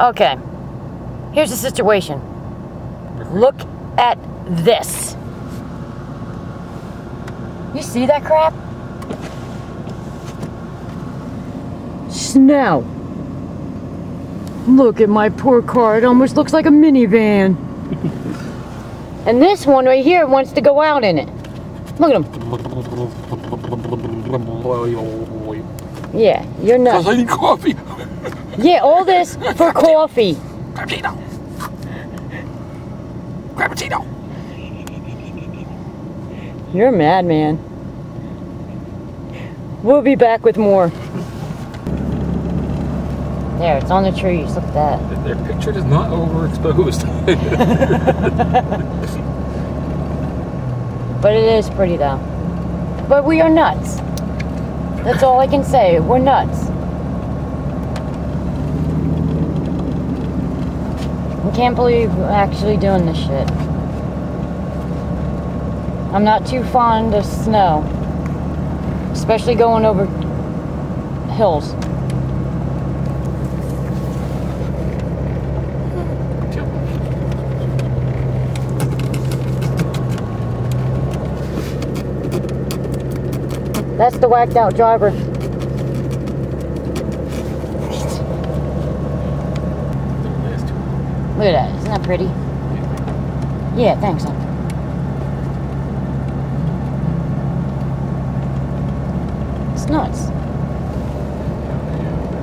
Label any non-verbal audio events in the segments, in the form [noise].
Okay. Here's the situation. Look at this. You see that crap? Snow. Look at my poor car. It almost looks like a minivan. and this one right here wants to go out in it. Look at him. [laughs] Yeah, you're Because. I need coffee. Yeah, all this for coffee. Cappuccino. Cappuccino. You're a madman. We'll be back with more. There, it's on the trees. Look at that. Their picture is not overexposed. [laughs] But it is pretty though. But we are nuts. That's all I can say. We're nuts. I can't believe we're actually doing this shit. I'm not too fond of snow. Especially going over hills. That's the whacked out driver. Look at that. Isn't that pretty? Yeah, thanks. hon. It's nuts.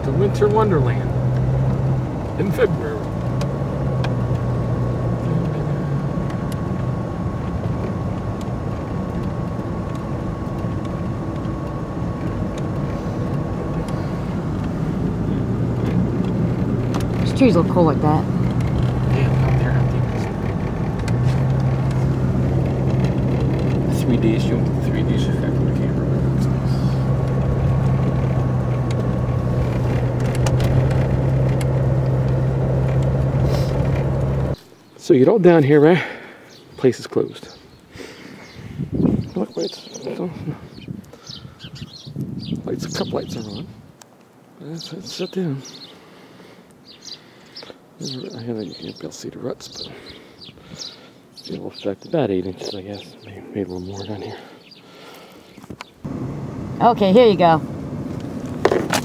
to Winter Wonderland in February. These trees look cool like that. 3 d you want the 3D effect on the camera. That's. So you're all down here, right? Place is closed. Look, lights. Lights, couple lights are on. That's it, sit down. I don't think you'll be able to see the ruts, but it's a little affected. About eight inches, I guess. Maybe, maybe a little more down here. Okay, here you go.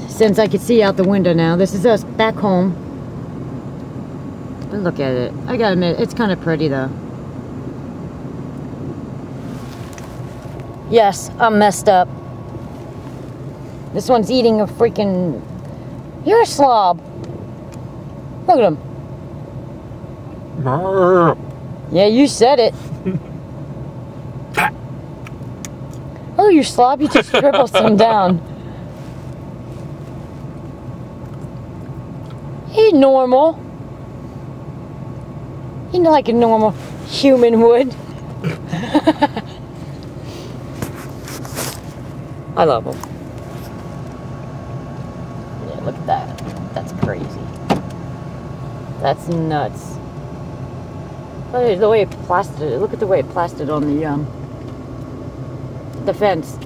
Since I can see out the window now, this is us back home. But look at it. I gotta admit, it's kind of pretty though. Yes, I'm messed up. This one's eating a freaking. You're a slob. Look at him. Yeah, you said it. [laughs] oh, you slob, you just dribbled some down. He normal. He like a normal human would. [laughs] I love him. Yeah, look at that. That's crazy. That's nuts. Look at the way it plastered it. Look at the way it plastered on the um the fence.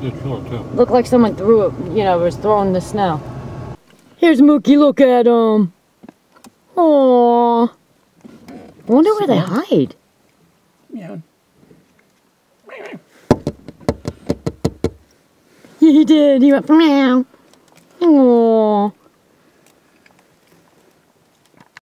Good color, too. Looked like someone threw it, you know, was throwing the snow. Here's Mookie, look at him. Aww. I wonder where they hide. Yeah. He did. He went meow.